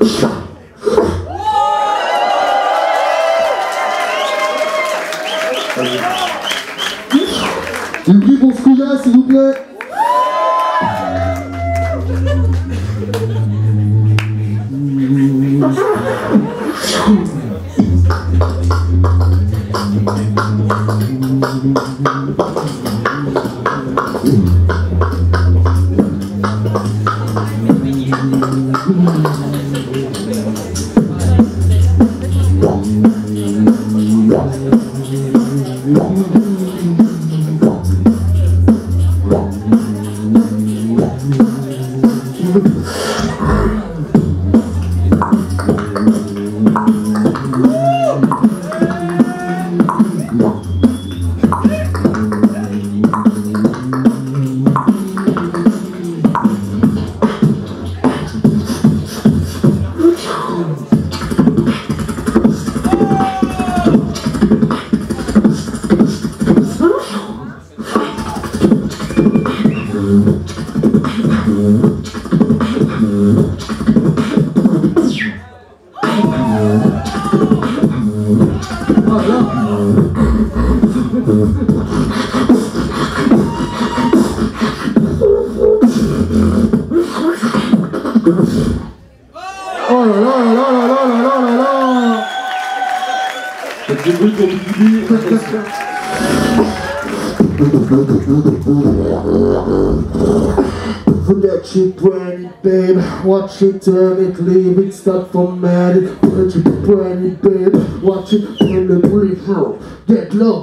Du bruit pour Skouya, s'il vous plaît. Merci. Let you burn it, babe. Watch it, turn it, leave it, stop formatted. Let you burn it, babe. Watch it, turn it, breathe through. Get low,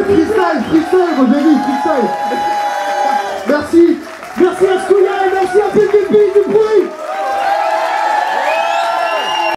freestyle, freestyle, moi j'ai dit freestyle.